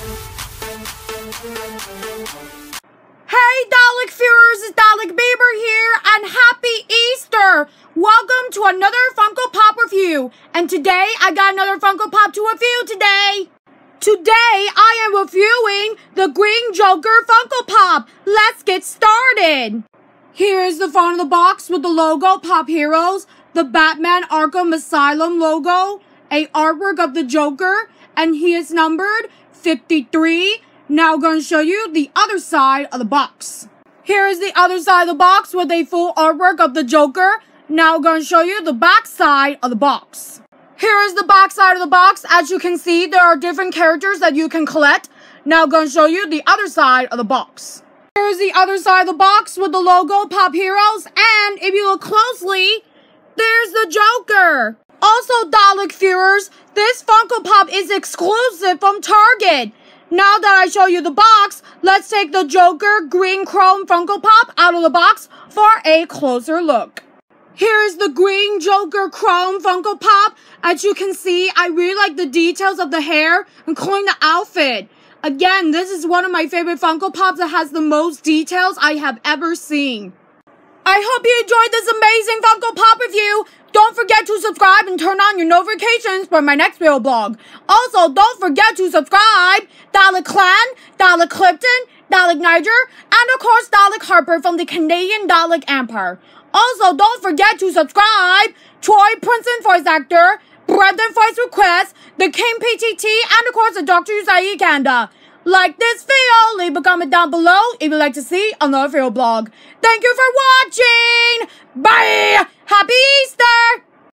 Hey, Dalek Fearers, it's Dalek Bieber here, and happy Easter! Welcome to another Funko Pop review, and today I got another Funko Pop to review today! Today I am reviewing the Green Joker Funko Pop! Let's get started! Here is the front of the box with the logo Pop Heroes, the Batman Arkham Asylum logo, a artwork of the Joker, and he is numbered 53. Now I'm going to show you the other side of the box. Here is the other side of the box with a full artwork of the Joker. Now I'm going to show you the back side of the box. Here is the back side of the box. As you can see, there are different characters that you can collect. Now I'm going to show you the other side of the box. Here is the other side of the box with the logo Pop Heroes. And if you look closely, there's the Joker. Also, Dalek viewers, this Funko Pop is exclusive from Target. Now that I show you the box, let's take the Joker Green Chrome Funko Pop out of the box for a closer look. Here is the Green Joker Chrome Funko Pop. As you can see, I really like the details of the hair, including the outfit. Again, this is one of my favorite Funko Pops that has the most details I have ever seen. I hope you enjoyed this amazing Funko Pop review. Don't forget to subscribe and turn on your notifications for my next video blog. Also, don't forget to subscribe Dalek Clan, Dalek Clifton, Dalek Niger, and of course Dalek Harper from the Canadian Dalek Empire. Also, don't forget to subscribe Troy Princeton voice actor, Brendan voice request, the King PTT, and of course the Dr. Usai Kanda. Like this video, leave a comment down below if you'd like to see another video blog. Thank you for watching! Bye!